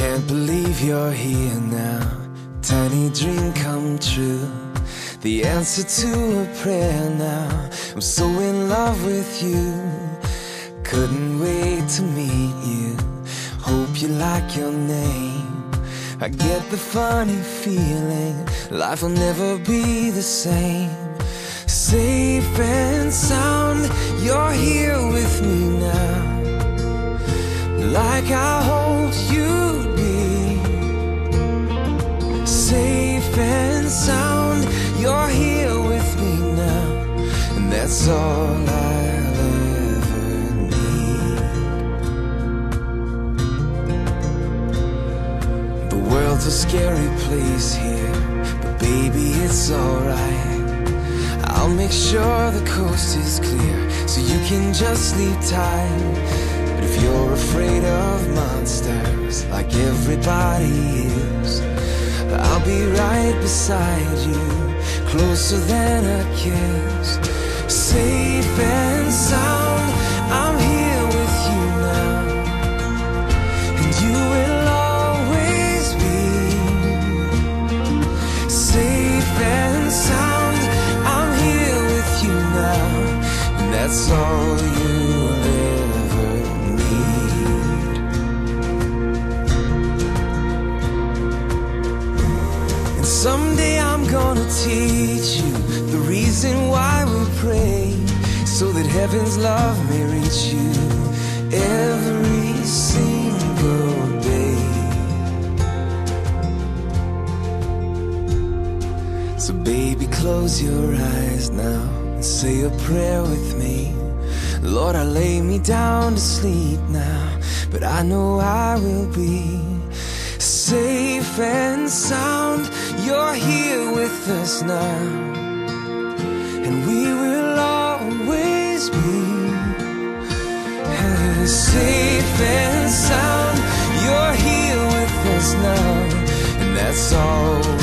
believe you're here now. Tiny dream come true. The answer to a prayer now. I'm so in love with you. Couldn't wait to meet you. Hope you like your name. I get the funny feeling life will never be the same. Safe and sound, you're here with me now. Like I you're here with me now. And that's all I'll ever need. The world's a scary place here, but baby, it's alright. I'll make sure the coast is clear so you can just sleep tight. But if you're afraid of monsters, like everybody is, I'll be right beside you, closer than a kiss. Safe and sound, I'm here with you now, and you will always be safe and sound. I'm here with you now, and that's all you'll ever need. And someday I'm gonna teach you the reason why we pray, so that heaven's love may reach you every single day. So, baby, close your eyes now and say a prayer with me. Lord, I lay me down to sleep now, but I know I will be safe and sound. You're here with us now, and we will always be Hey, safe and sound. You're here with us now, and that's all.